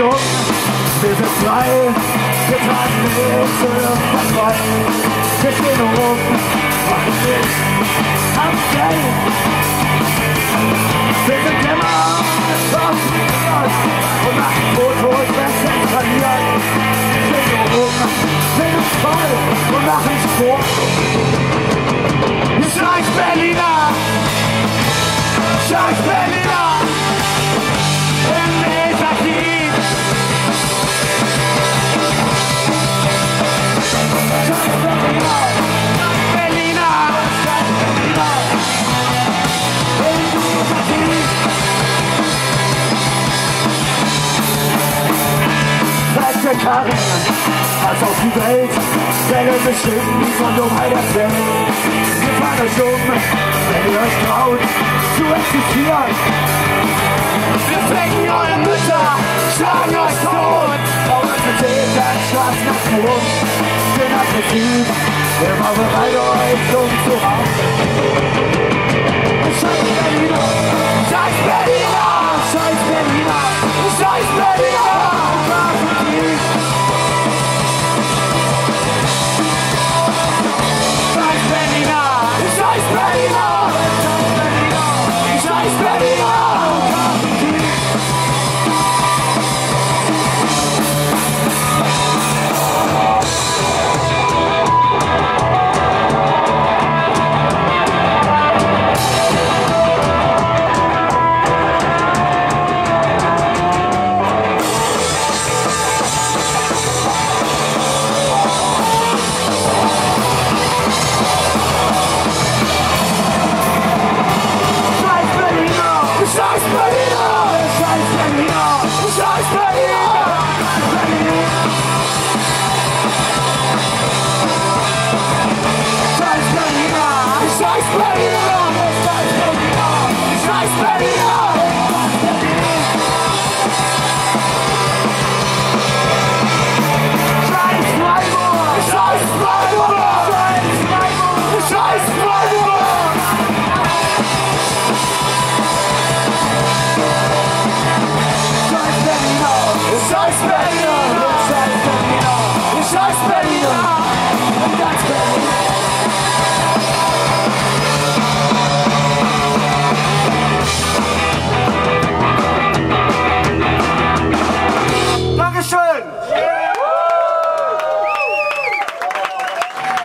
Wir sind frei, wir tragen nichts für frei. Wir stehen rum, machen nichts am Geld. Wir sind immer konzentriert und machen Fotos, wenn es eskaliert. Wir stehen rum, sind voll und machen Sport. Scheiß Berliner! Scheiß Berliner! Der Karren, als auf die Welt, Wellen bestimmen, die von Dummheit erzählen. Wir fahren euch um, wenn ihr euch traut, zu existieren. Wir ficken eure Mütter, schlagen euch tot. Auf unsere Täter, schwarz nach rum, sind aggressiv, immer bereit euch umzuhauen. Scheiß Berliner! Scheiß Berliner! Scheiß Berliner!